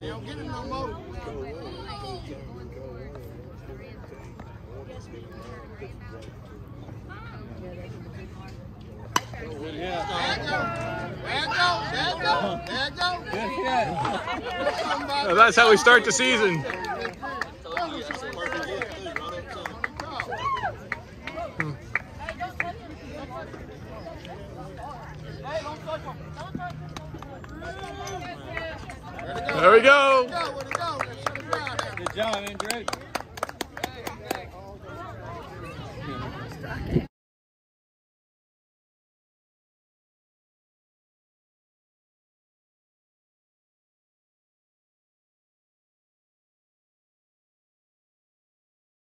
They don't get it no more. Now that's how we start the season. There we go. Good job, Andrew.